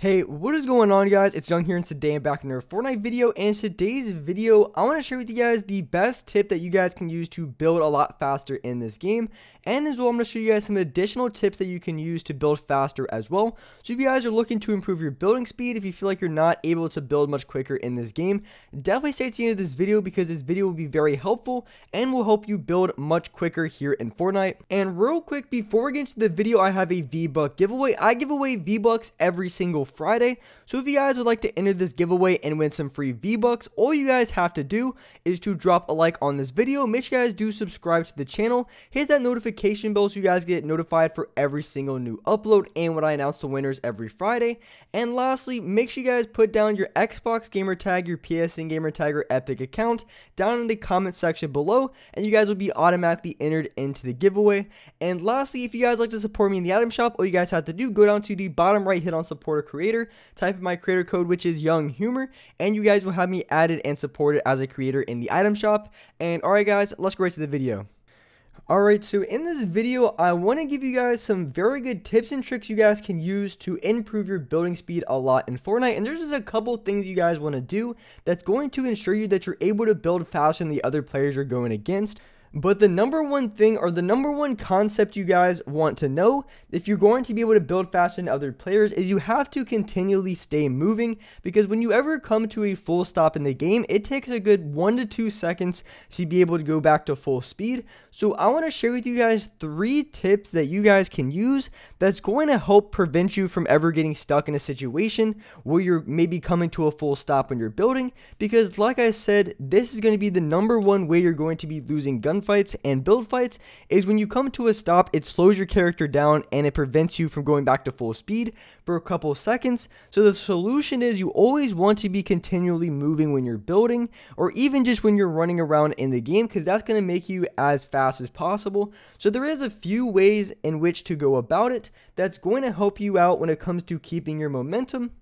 Hey, what is going on guys? It's Young here and today I'm back in another Fortnite video and today's video I want to share with you guys the best tip that you guys can use to build a lot faster in this game and as well I'm going to show you guys some additional tips that you can use to build faster as well. So if you guys are looking to improve your building speed, if you feel like you're not able to build much quicker in this game, definitely stay to the end of this video because this video will be very helpful and will help you build much quicker here in Fortnite. And real quick before we get into the video I have a V-Buck giveaway. I give away V-Bucks every single Friday. So if you guys would like to enter this giveaway and win some free V-Bucks, all you guys have to do is to drop a like on this video. Make sure you guys do subscribe to the channel. Hit that notification bell so you guys get notified for every single new upload and when I announce the winners every Friday. And lastly, make sure you guys put down your Xbox gamer tag, your PSN gamer tag, or Epic account down in the comment section below and you guys will be automatically entered into the giveaway. And lastly, if you guys like to support me in the item shop, all you guys have to do, go down to the bottom right, hit on support a creator, type in my creator code, which is Young Humor, and you guys will have me added and supported as a creator in the item shop. And alright guys, let's go right to the video. Alright, so in this video, I want to give you guys some very good tips and tricks you guys can use to improve your building speed a lot in Fortnite. And there's just a couple things you guys want to do that's going to ensure you that you're able to build faster than the other players you're going against. But the number one thing or the number one concept you guys want to know if you're going to be able to build faster than other players is you have to continually stay moving. Because when you ever come to a full stop in the game, it takes a good one to two seconds to be able to go back to full speed. So I want to share with you guys three tips that you guys can use that's going to help prevent you from ever getting stuck in a situation where you're maybe coming to a full stop when you're building. Because like I said, this is going to be the number one way you're going to be losing gun gunfights and build fights is when you come to a stop, it slows your character down and it prevents you from going back to full speed for a couple seconds. So the solution is you always want to be continually moving when you're building or even just when you're running around in the game because that's going to make you as fast as possible. So there is a few ways in which to go about it that's going to help you out when it comes to keeping your momentum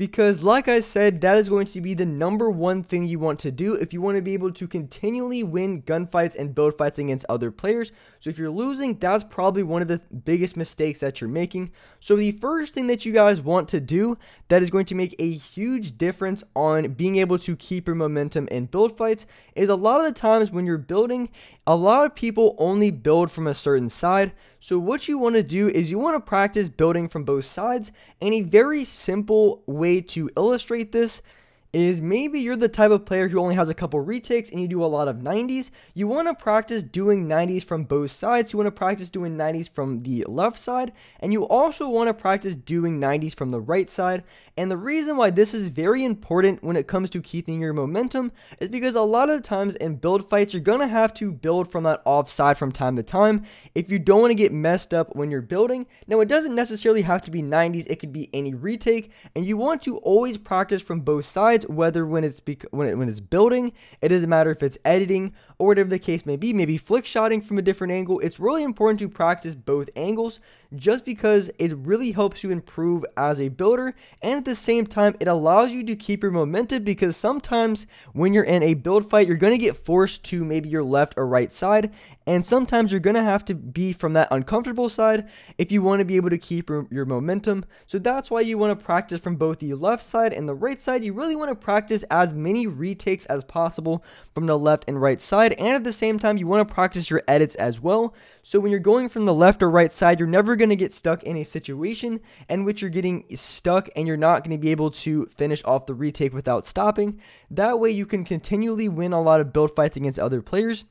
because like I said, that is going to be the number one thing you want to do if you want to be able to continually win gunfights and build fights against other players. So if you're losing, that's probably one of the biggest mistakes that you're making. So the first thing that you guys want to do that is going to make a huge difference on being able to keep your momentum in build fights is a lot of the times when you're building, a lot of people only build from a certain side. So what you want to do is you want to practice building from both sides and a very simple way to illustrate this is maybe you're the type of player who only has a couple retakes and you do a lot of 90s. You want to practice doing 90s from both sides. You want to practice doing 90s from the left side and you also want to practice doing 90s from the right side. And the reason why this is very important when it comes to keeping your momentum is because a lot of times in build fights, you're going to have to build from that offside from time to time if you don't want to get messed up when you're building. Now, it doesn't necessarily have to be 90s. It could be any retake and you want to always practice from both sides whether when it's when it, when it's building, it doesn't matter if it's editing or whatever the case may be, maybe flick shotting from a different angle. It's really important to practice both angles just because it really helps you improve as a builder and at the same time it allows you to keep your momentum because sometimes when you're in a build fight you're going to get forced to maybe your left or right side and sometimes you're going to have to be from that uncomfortable side if you want to be able to keep your, momentum. So that's why you want to practice from both the left side and the right side. You really want to practice as many retakes as possible from the left and right side. And at the same time, you want to practice your edits as well. So when you're going from the left or right side, you're never going to get stuck in a situation in which you're getting stuck and you're not going to be able to finish off the retake without stopping. That way you can continually win a lot of build fights against other players.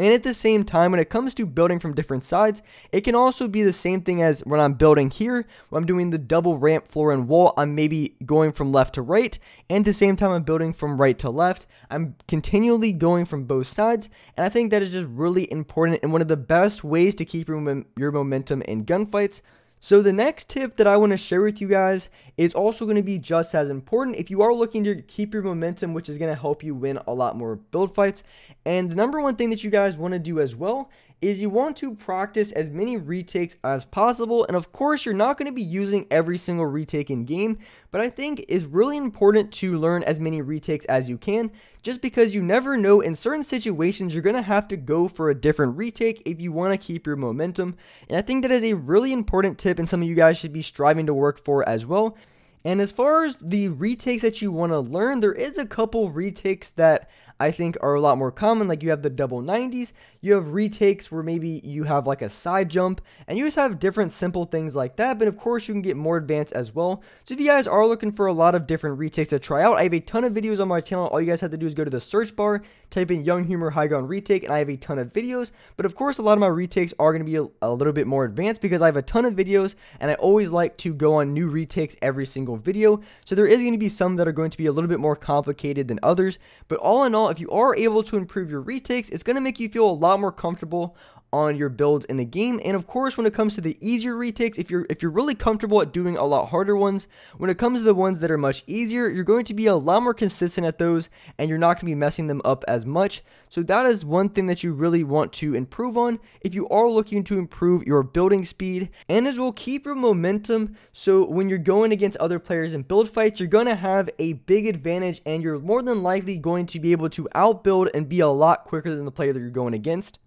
And at the same time, when it comes to building from different sides, it can also be the same thing as when I'm building here, when I'm doing the double ramp floor and wall, I'm maybe going from left to right, and at the same time I'm building from right to left. I'm continually going from both sides, and I think that is just really important and one of the best ways to keep your, your momentum in gunfights. So the next tip that I want to share with you guys is also going to be just as important if you are looking to keep your momentum, which is going to help you win a lot more build fights. And the number one thing that you guys want to do as well is you want to practice as many retakes as possible. And of course, you're not going to be using every single retake in game, but I think is really important to learn as many retakes as you can, just because you never know in certain situations you're going to have to go for a different retake if you want to keep your momentum. And I think that is a really important tip and something you guys should be striving to work for as well. And as far as the retakes that you want to learn, there is a couple retakes that I think are a lot more common. Like you have the double 90s, you have retakes where maybe you have like a side jump, and you just have different simple things like that. But of course, you can get more advanced as well. So if you guys are looking for a lot of different retakes to try out, I have a ton of videos on my channel. All you guys have to do is go to the search bar, type in Young Humor High Ground Retake, and I have a ton of videos. But of course, a lot of my retakes are going to be a, a little bit more advanced because I have a ton of videos, and I always like to go on new retakes every single video. So there is going to be some that are going to be a little bit more complicated than others. But all in all, if you are able to improve your retakes, it's going to make you feel a lot more comfortable on your builds in the game. And of course, when it comes to the easier retakes, if you're if you're really comfortable at doing a lot harder ones, when it comes to the ones that are much easier, you're going to be a lot more consistent at those and you're not going to be messing them up as much. So that is one thing that you really want to improve on if you are looking to improve your building speed and as well keep your momentum. So when you're going against other players in build fights, you're going to have a big advantage and you're more than likely going to be able to outbuild and be a lot quicker than the player that you're going against.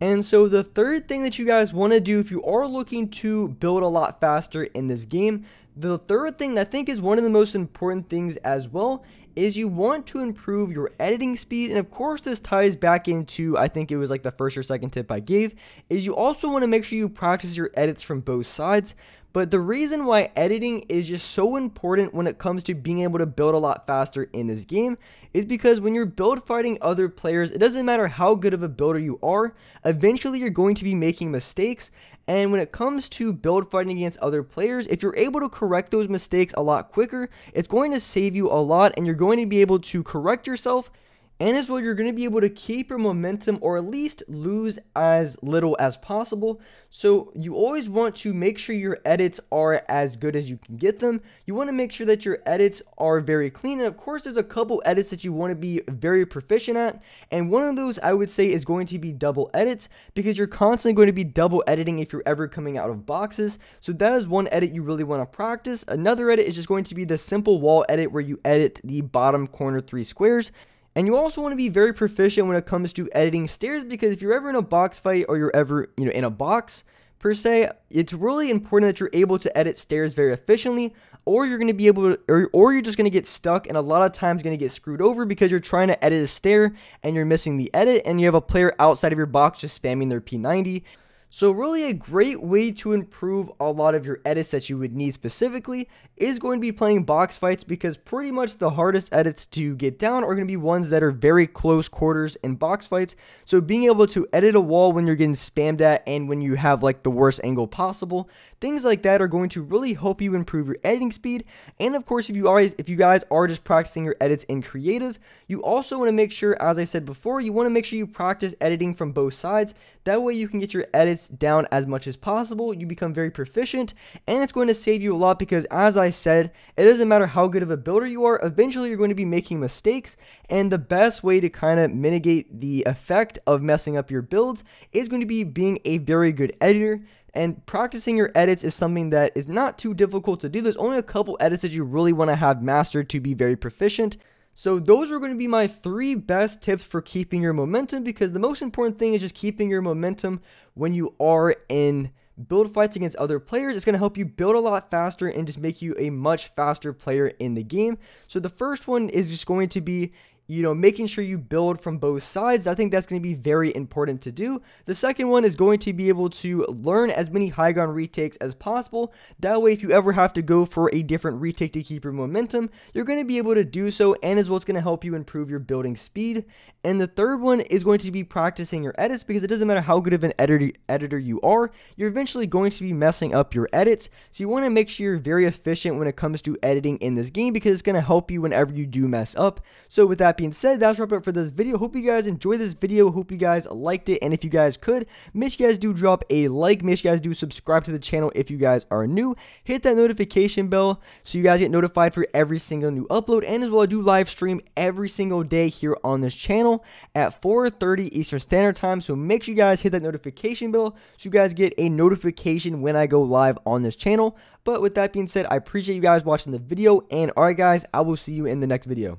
And so the third thing that you guys want to do if you are looking to build a lot faster in this game, the third thing that I think is one of the most important things as well is you want to improve your editing speed. And of course this ties back into I think it was like the first or second tip I gave is you also want to make sure you practice your edits from both sides but the reason why editing is just so important when it comes to being able to build a lot faster in this game is because when you're build fighting other players, it doesn't matter how good of a builder you are, eventually you're going to be making mistakes. And when it comes to build fighting against other players, if you're able to correct those mistakes a lot quicker, it's going to save you a lot and you're going to be able to correct yourself and as well, you're going to be able to keep your momentum or at least lose as little as possible. So you always want to make sure your edits are as good as you can get them. You want to make sure that your edits are very clean. And of course, there's a couple edits that you want to be very proficient at. And one of those I would say is going to be double edits because you're constantly going to be double editing if you're ever coming out of boxes. So that is one edit you really want to practice. Another edit is just going to be the simple wall edit where you edit the bottom corner three squares. And you also want to be very proficient when it comes to editing stairs because if you're ever in a box fight or you're ever, you know, in a box per se, it's really important that you're able to edit stairs very efficiently or you're going to be able to or, or you're just going to get stuck and a lot of times going to get screwed over because you're trying to edit a stair and you're missing the edit and you have a player outside of your box just spamming their P90 so really a great way to improve a lot of your edits that you would need specifically is going to be playing box fights because pretty much the hardest edits to get down are going to be ones that are very close quarters in box fights. So being able to edit a wall when you're getting spammed at and when you have like the worst angle possible, things like that are going to really help you improve your editing speed. And of course, if you always if you guys are just practicing your edits in creative, you also want to make sure as I said before, you want to make sure you practice editing from both sides. That way you can get your edits down as much as possible. You become very proficient and it's going to save you a lot because as I said, it doesn't matter how good of a builder you are, eventually you're going to be making mistakes and the best way to kind of mitigate the effect of messing up your builds is going to be being a very good editor and practicing your edits is something that is not too difficult to do. There's only a couple edits that you really want to have mastered to be very proficient. So those are going to be my three best tips for keeping your momentum because the most important thing is just keeping your momentum when you are in build fights against other players. It's going to help you build a lot faster and just make you a much faster player in the game. So the first one is just going to be you know, making sure you build from both sides. I think that's going to be very important to do. The second one is going to be able to learn as many high ground retakes as possible. That way, if you ever have to go for a different retake to keep your momentum, you're going to be able to do so, and well, it's going to help you improve your building speed. And the third one is going to be practicing your edits because it doesn't matter how good of an editor, editor you are, you're eventually going to be messing up your edits. So you want to make sure you're very efficient when it comes to editing in this game because it's going to help you whenever you do mess up. So with that that being said, that's wrap up for this video. Hope you guys enjoyed this video. Hope you guys liked it. And if you guys could, make sure you guys do drop a like. Make sure you guys do subscribe to the channel if you guys are new. Hit that notification bell so you guys get notified for every single new upload. And as well, I do live stream every single day here on this channel at 4.30 Eastern Standard Time. So make sure you guys hit that notification bell so you guys get a notification when I go live on this channel. But with that being said, I appreciate you guys watching the video. And alright guys, I will see you in the next video.